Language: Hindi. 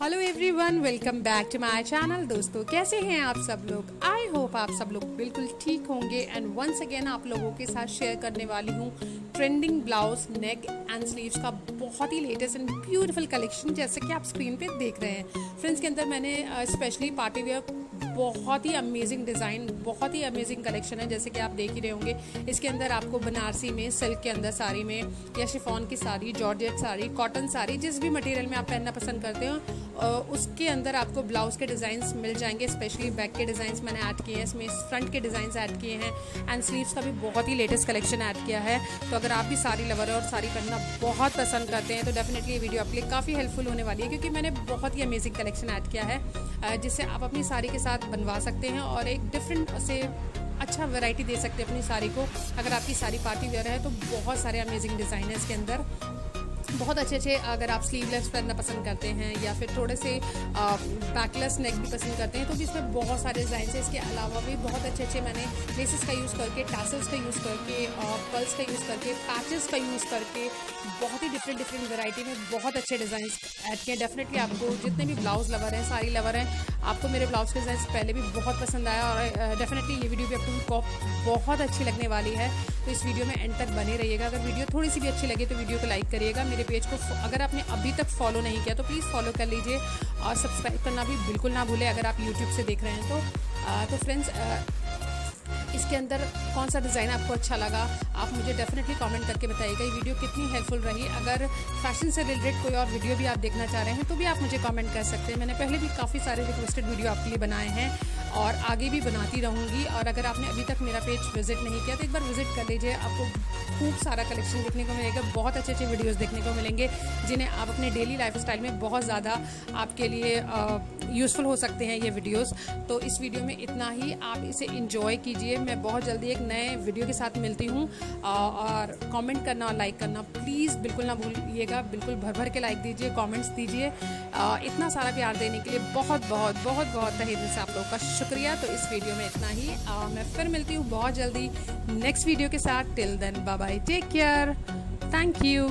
Hello everyone welcome back to my channel दोस्तों, कैसे हैं आप सब लोग? आई होप आप सब लोग बिल्कुल ठीक होंगे एंड वंस अगेन आप लोगों के साथ शेयर करने वाली हूँ trending blouse neck and sleeves का बहुत ही लेटेस्ट एंड ब्यूटीफुल कलेक्शन जैसे कि आप स्क्रीन पे देख रहे हैं। फ्रेंड्स के अंदर मैंने स्पेशली पार्टी वेयर बहुत ही अमेजिंग डिज़ाइन बहुत ही अमेजिंग कलेक्शन है जैसे कि आप देख ही रहे होंगे। इसके अंदर आपको बनारसी में, सिल्क के अंदर साड़ी में, या शिफॉन की साड़ी, जॉर्जेट साड़ी, कॉटन साड़ी, जिस भी मटेरियल में आप पहनना पसंद करते हो उसके अंदर आपको ब्लाउज के डिज़ाइन मिल जाएँगे, स्पेशली बैक के डिज़ाइन मैंने ऐड किए हैं, इसमें फ्रंट के डिज़ाइन ऐड किए हैं एंड स्लीव्स का भी बहुत ही लेटेस्ट कलेक्शन ऐड किया है। तो अगर आप भी साड़ी लवर और साड़ी पहनना बहुत पसंद करते हैं तो डेफिनेटली ये वीडियो आपके लिए काफ़ी हेल्पफुल होने वाली है, क्योंकि मैंने बहुत ही अमेजिंग कलेक्शन ऐड किया है जिससे आप अपनी साड़ी के साथ बनवा सकते हैं और एक डिफरेंट से अच्छा वैरायटी दे सकते हैं अपनी साड़ी को। अगर आपकी साड़ी पार्टी वेयर है तो बहुत सारे अमेजिंग डिज़ाइन है इसके अंदर। बहुत अच्छे अच्छे अगर आप स्लीवलेस पहनना पसंद करते हैं या फिर थोड़े से बैकलेस नेक भी पसंद करते हैं तो भी इसमें बहुत सारे डिज़ाइन है। इसके अलावा भी बहुत अच्छे अच्छे मैंने लेसेस का यूज़ करके टैसल्स का यूज़ करके पल्स का यूज़ करके पैचेस का यूज़ करके, बहुत ही डिफरेंट डिफरेंट वेराइटी में बहुत अच्छे डिज़ाइन ऐड किए डेफिनेटली आपको जितने भी ब्लाउज लवर हैं सारी लवर हैं, आपको मेरे ब्लाउज के डिज़ाइन पहले भी बहुत पसंद आया और डेफिनेटली ये वीडियो भी आपको बहुत अच्छी लगने वाली है। तो इस वीडियो में एंड तक बने रहिएगा। अगर वीडियो थोड़ी सी भी अच्छी लगे तो वीडियो को लाइक करिएगा। मेरे पेज को अगर आपने अभी तक फॉलो नहीं किया तो प्लीज़ फॉलो कर लीजिए और सब्सक्राइब करना भी बिल्कुल ना भूलें अगर आप यूट्यूब से देख रहे हैं तो। आ, तो फ्रेंड्स इसके अंदर कौन सा डिज़ाइन आपको अच्छा लगा आप मुझे डेफिनेटली कमेंट करके बताइएगा ये वीडियो कितनी हेल्पफुल रही। अगर फ़ैशन से रिलेटेड कोई और वीडियो भी आप देखना चाह रहे हैं तो भी आप मुझे कमेंट कर सकते हैं। मैंने पहले भी काफ़ी सारे रिक्वेस्टेड वीडियो आपके लिए बनाए हैं। और आगे भी बनाती रहूँगी। और अगर आपने अभी तक मेरा पेज विज़िट नहीं किया तो एक बार विज़िट कर लीजिए। आपको खूब सारा कलेक्शन देखने को मिलेगा, बहुत अच्छे अच्छे वीडियोस देखने को मिलेंगे, जिन्हें आप अपने डेली लाइफस्टाइल में बहुत ज़्यादा आपके लिए यूज़फुल हो सकते हैं ये वीडियोस तो इस वीडियो में इतना ही। आप इसे इंजॉय कीजिए। मैं बहुत जल्दी एक नए वीडियो के साथ मिलती हूँ। और कमेंट करना और लाइक करना प्लीज़ बिल्कुल ना भूलिएगा। बिल्कुल भर भर के लाइक दीजिए कमेंट्स दीजिए। इतना सारा प्यार देने के लिए बहुत बहुत बहुत बहुत तहे दिल से आप लोगों का शुक्रिया। तो इस वीडियो में इतना ही। आ, मैं फिर मिलती हूँ बहुत जल्दी नेक्स्ट वीडियो के साथ। Till then bye take care thank you